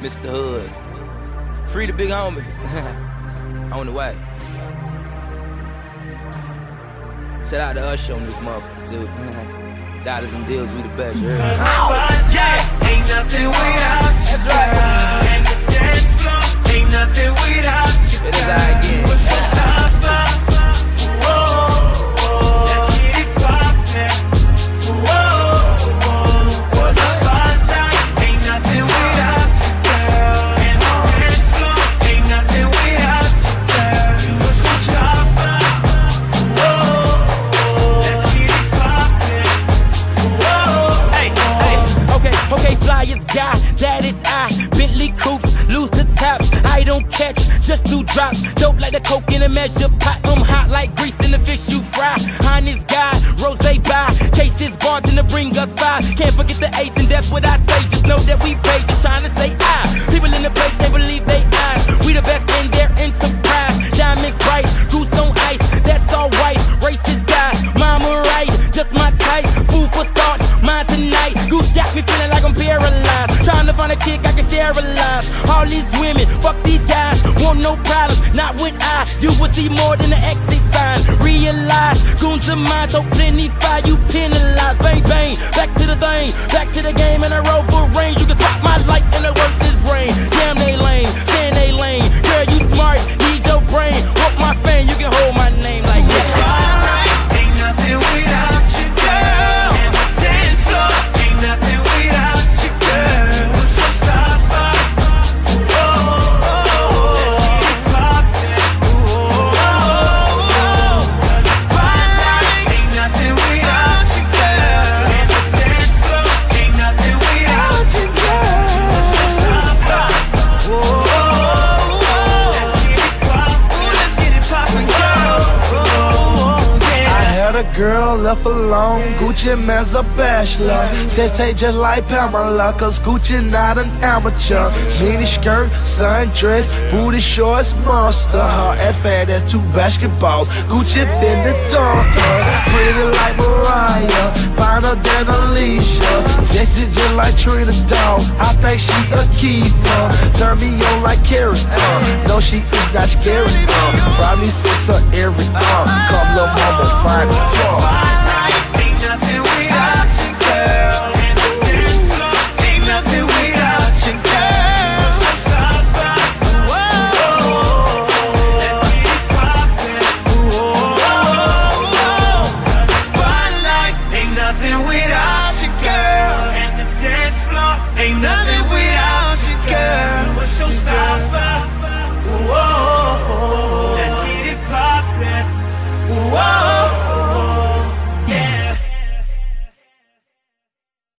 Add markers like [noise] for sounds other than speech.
Mr. Hood. Free the big homie. [laughs] on the way. Shout out to Usher on this motherfucker, too. [laughs] Dollars and deals, we the best. Yeah. Yeah, ain't nothing without you. Don't catch, just do drops. Dope like the coke in a measure pot. I'm hot like grease in the fish you fry. Honest guy, rose by. Cases bonds in the bring us five. Can't forget the ace, and that's what I say. Just know that we paid, just trying to say I. People in the place, they believe they eyes. We the best in their enterprise. Diamonds bright, goose on ice, that's all white. Racist guys, mama right, just my type. Food for thought, mine tonight. Goose got me feeling like I'm paralyzed. Trying to find a chick I can sterilize. All these women, fuck these guys, want no problems, not with I. You will see more than the exit sign. Realize, goons of mine, so plenty fire, you penalize. Bang, bang, back to the thing, back to the game, and I roll for a girl left alone, Gucci Mane's a bachelor. Says take just like Pamela, cause Gucci not an amateur. Mini skirt, sundress, booty shorts, monster. Her ass fat as two basketballs. Gucci finna dunk her. Pretty like Mariah, finer than Alicia. Sexy just like Trina Dog. I think she a keeper. Turn me on like Carrie. Uh, no, she is not scary. Uh, probably six her every uh, little mama fine. as Whoa.